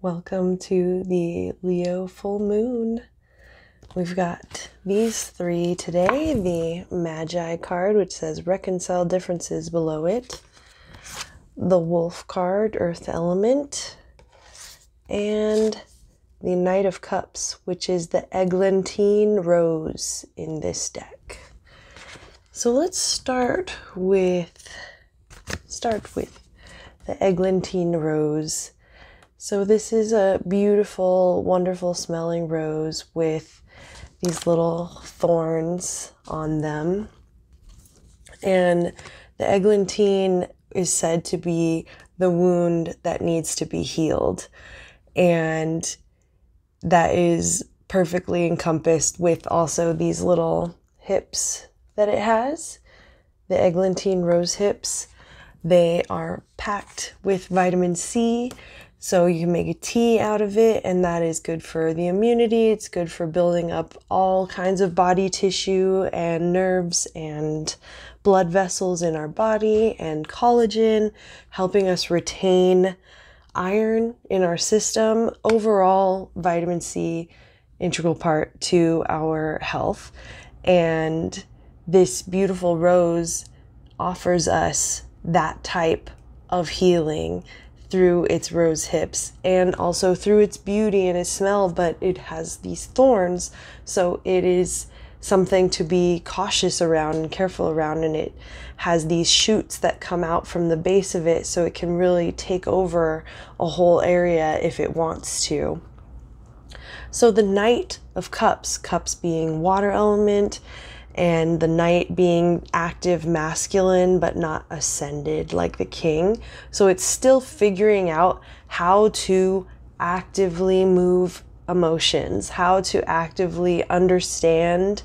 Welcome to the Leo full moon. We've got these three today the Magi card, which says reconcile differences below it, the Wolf card, Earth element, and the Knight of Cups, which is the Eglantine Rose in this deck. So let's start with start with the Eglantine Rose. So this is a beautiful, wonderful smelling rose with these little thorns on them. And the eglantine is said to be the wound that needs to be healed. And that is perfectly encompassed with also these little hips that it has the eglantine rose hips. They are packed with vitamin C, so you can make a tea out of it, and that is good for the immunity. It's good for building up all kinds of body tissue and nerves and blood vessels in our body and collagen, helping us retain iron in our system. Overall, vitamin C, integral part to our health. And this beautiful rose offers us that type of healing through its rose hips and also through its beauty and its smell, but it has these thorns, so it is something to be cautious around and careful around. And it has these shoots that come out from the base of it, so it can really take over a whole area if it wants to. So, the Knight of Cups, cups being water element, and the knight being active masculine but not ascended like the king. So it's still figuring out how to actively move emotions, how to actively understand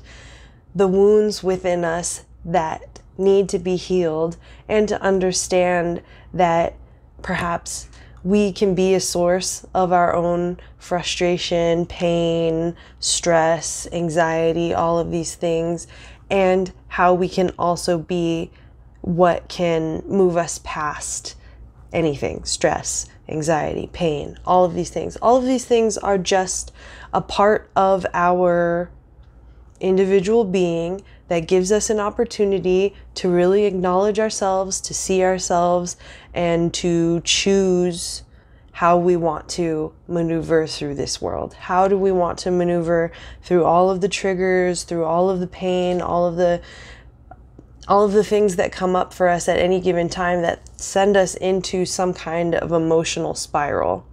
the wounds within us that need to be healed, and to understand that perhaps we can be a source of our own frustration, pain, stress, anxiety, all of these things, and how we can also be what can move us past anything stress, anxiety, pain, all of these things. All of these things are just a part of our individual being that gives us an opportunity to really acknowledge ourselves, to see ourselves, and to choose how we want to maneuver through this world. How do we want to maneuver through all of the triggers, through all of the pain, all of the all of the things that come up for us at any given time that send us into some kind of emotional spiral.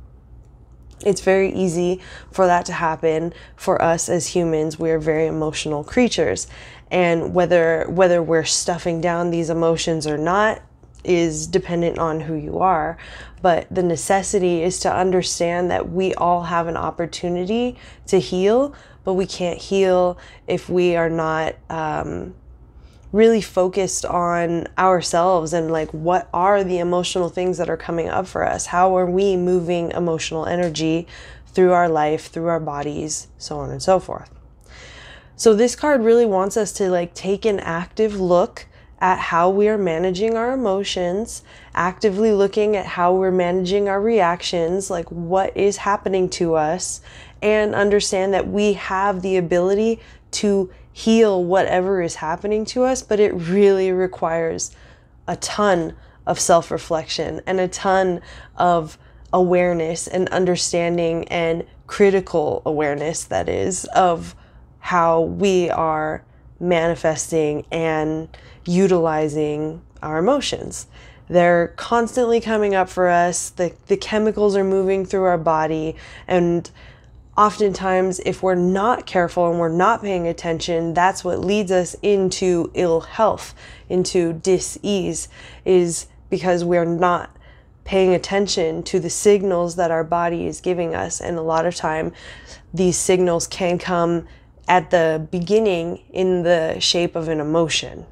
It's very easy for that to happen for us as humans. We are very emotional creatures. And whether whether we're stuffing down these emotions or not is dependent on who you are. But the necessity is to understand that we all have an opportunity to heal, but we can't heal if we are not um, really focused on ourselves and like what are the emotional things that are coming up for us? How are we moving emotional energy through our life, through our bodies, so on and so forth. So this card really wants us to like take an active look at how we are managing our emotions, actively looking at how we're managing our reactions, like what is happening to us, and understand that we have the ability to heal whatever is happening to us, but it really requires a ton of self reflection and a ton of awareness and understanding and critical awareness, that is, of how we are manifesting and utilizing our emotions. They're constantly coming up for us. The, the chemicals are moving through our body. And oftentimes, if we're not careful and we're not paying attention, that's what leads us into ill health, into dis-ease, is because we're not paying attention to the signals that our body is giving us. And a lot of time, these signals can come at the beginning in the shape of an emotion.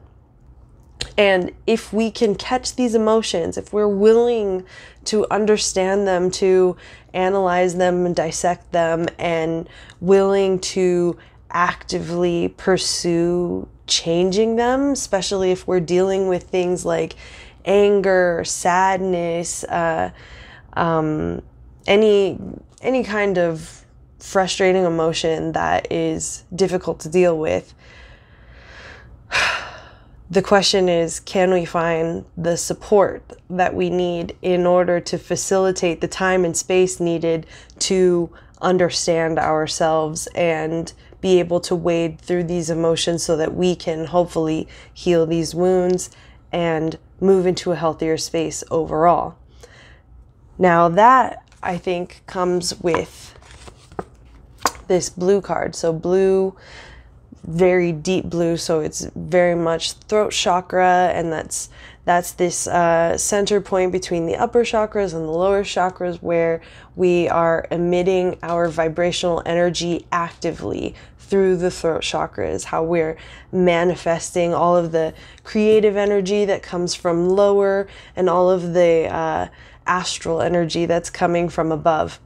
And if we can catch these emotions, if we're willing to understand them, to analyze them and dissect them, and willing to actively pursue changing them, especially if we're dealing with things like anger, sadness, uh, um, any any kind of frustrating emotion that is difficult to deal with the question is can we find the support that we need in order to facilitate the time and space needed to understand ourselves and be able to wade through these emotions so that we can hopefully heal these wounds and move into a healthier space overall. Now, that I think comes with this blue card. So, blue very deep blue so it's very much throat chakra and that's that's this uh, center point between the upper chakras and the lower chakras where we are emitting our vibrational energy actively through the throat chakras how we're manifesting all of the creative energy that comes from lower and all of the uh, astral energy that's coming from above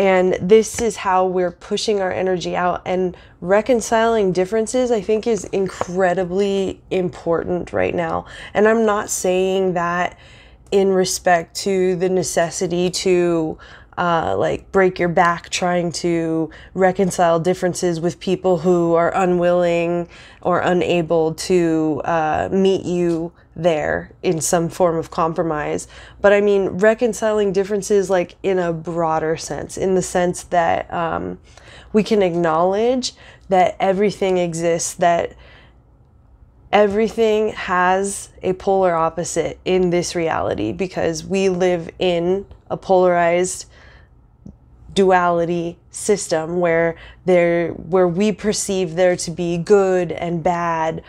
and this is how we're pushing our energy out. And reconciling differences, I think, is incredibly important right now. And I'm not saying that in respect to the necessity to uh, like break your back trying to reconcile differences with people who are unwilling or unable to uh, meet you there in some form of compromise. But I mean, reconciling differences like in a broader sense, in the sense that um, we can acknowledge that everything exists, that everything has a polar opposite in this reality because we live in a polarized duality system where there where we perceive there to be good and bad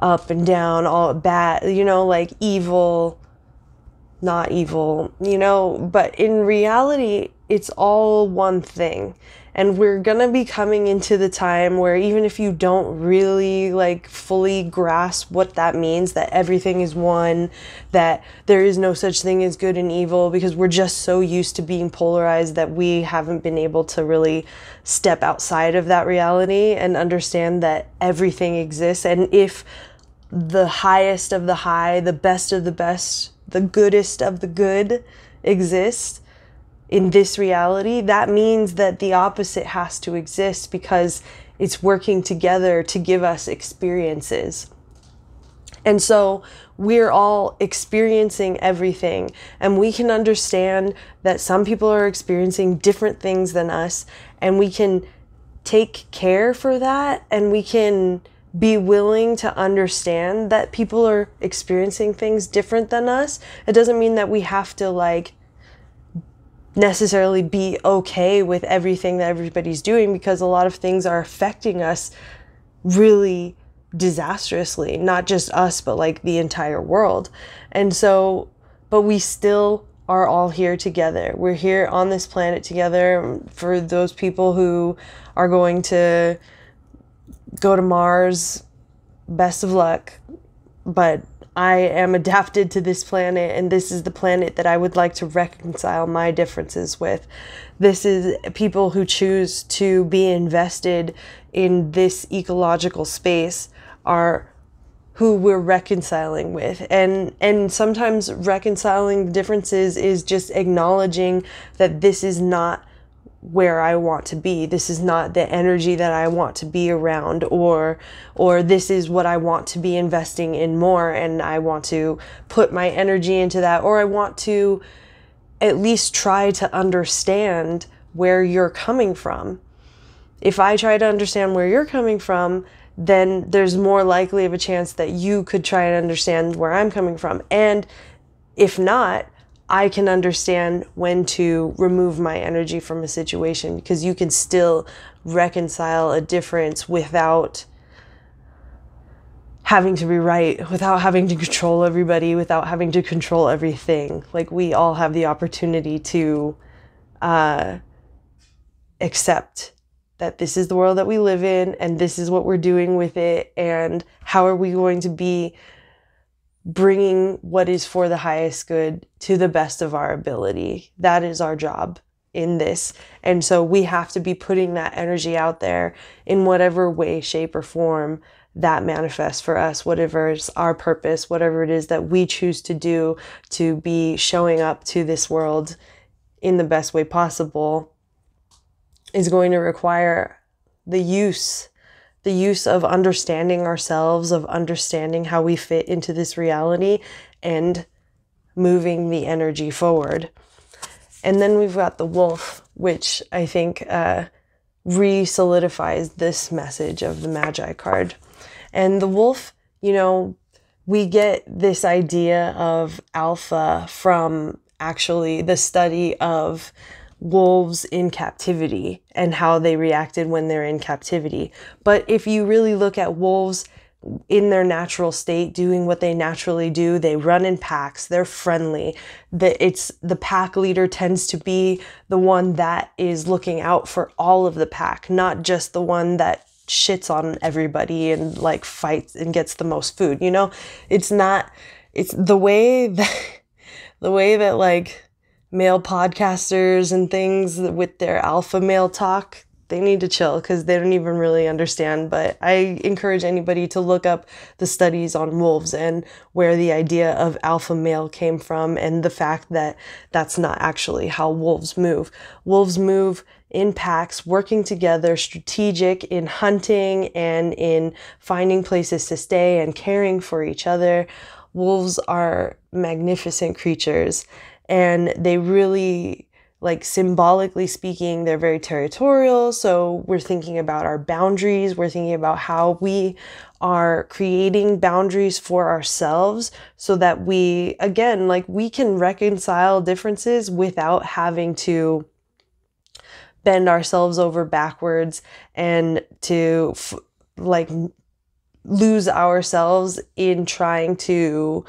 up and down all bad you know like evil not evil you know but in reality it's all one thing and we're going to be coming into the time where even if you don't really like fully grasp what that means, that everything is one, that there is no such thing as good and evil, because we're just so used to being polarized that we haven't been able to really step outside of that reality and understand that everything exists. And if the highest of the high, the best of the best, the goodest of the good exists, in this reality, that means that the opposite has to exist because it's working together to give us experiences. And so we're all experiencing everything, and we can understand that some people are experiencing different things than us, and we can take care for that, and we can be willing to understand that people are experiencing things different than us. It doesn't mean that we have to like necessarily be okay with everything that everybody's doing because a lot of things are affecting us really disastrously, not just us, but like the entire world. And so, but we still are all here together. We're here on this planet together. For those people who are going to go to Mars, best of luck. But I am adapted to this planet, and this is the planet that I would like to reconcile my differences with. This is people who choose to be invested in this ecological space are who we're reconciling with and and sometimes reconciling differences is just acknowledging that this is not where I want to be. This is not the energy that I want to be around or or this is what I want to be investing in more and I want to put my energy into that or I want to at least try to understand where you're coming from. If I try to understand where you're coming from, then there's more likely of a chance that you could try and understand where I'm coming from. And if not, I can understand when to remove my energy from a situation because you can still reconcile a difference without having to be right, without having to control everybody, without having to control everything. Like we all have the opportunity to uh, accept that this is the world that we live in and this is what we're doing with it and how are we going to be bringing what is for the highest good to the best of our ability. That is our job in this. And so we have to be putting that energy out there in whatever way, shape, or form that manifests for us, whatever is our purpose, whatever it is that we choose to do to be showing up to this world in the best way possible is going to require the use the use of understanding ourselves of understanding how we fit into this reality and moving the energy forward. And then we've got the wolf which i think uh, re-solidifies this message of the magi card. And the wolf you know we get this idea of alpha from actually the study of wolves in captivity and how they reacted when they're in captivity. But if you really look at wolves in their natural state doing what they naturally do they run in packs they're friendly the it's the pack leader tends to be the one that is looking out for all of the pack not just the one that shits on everybody and like fights and gets the most food you know it's not it's the way that the way that like male podcasters and things with their alpha male talk they need to chill because they don't even really understand. But I encourage anybody to look up the studies on wolves and where the idea of alpha male came from and the fact that that's not actually how wolves move. Wolves move in packs, working together, strategic in hunting and in finding places to stay and caring for each other. Wolves are magnificent creatures and they really like symbolically speaking, they're very territorial. So we're thinking about our boundaries. We're thinking about how we are creating boundaries for ourselves so that we, again, like we can reconcile differences without having to bend ourselves over backwards and to f- like lose ourselves in trying to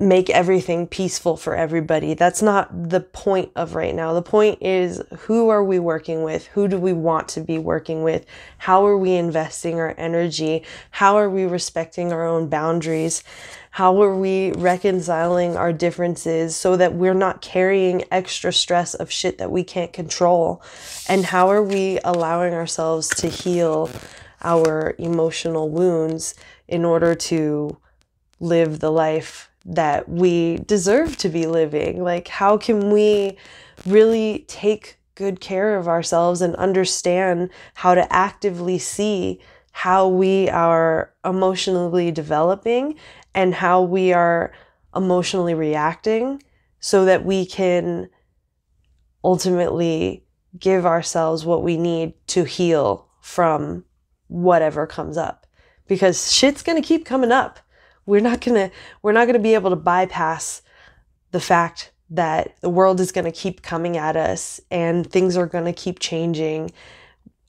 make everything peaceful for everybody. That's not the point of right now. The point is who are we working with? Who do we want to be working with? How are we investing our energy? How are we respecting our own boundaries? How are we reconciling our differences so that we're not carrying extra stress of shit that we can't control? And how are we allowing ourselves to heal our emotional wounds in order to live the life that we deserve to be living? Like, how can we really take good care of ourselves and understand how to actively see how we are emotionally developing and how we are emotionally reacting so that we can ultimately give ourselves what we need to heal from whatever comes up because shit's going to keep coming up we're not going to we're not to be able to bypass the fact that the world is going to keep coming at us and things are going to keep changing.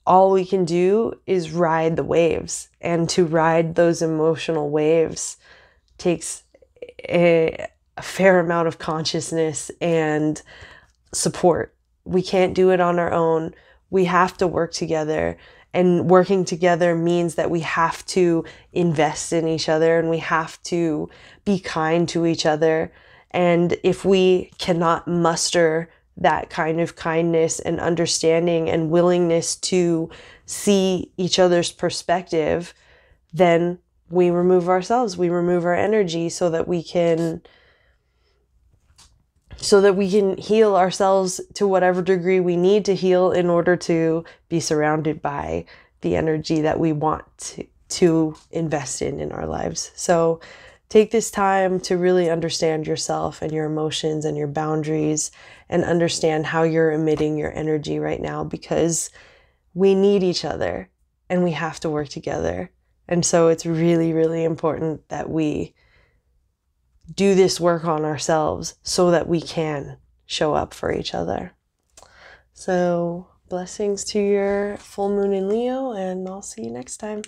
All we can do is ride the waves and to ride those emotional waves takes a, a fair amount of consciousness and support. We can't do it on our own. We have to work together and working together means that we have to invest in each other and we have to be kind to each other. And if we cannot muster that kind of kindness and understanding and willingness to see each other's perspective, then we remove ourselves, we remove our energy so that we can so that we can heal ourselves to whatever degree we need to heal in order to be surrounded by the energy that we want to, to invest in in our lives. So take this time to really understand yourself and your emotions and your boundaries and understand how you're emitting your energy right now because we need each other and we have to work together. And so it's really, really important that we do this work on ourselves so that we can show up for each other. So, blessings to your full moon in Leo, and I'll see you next time.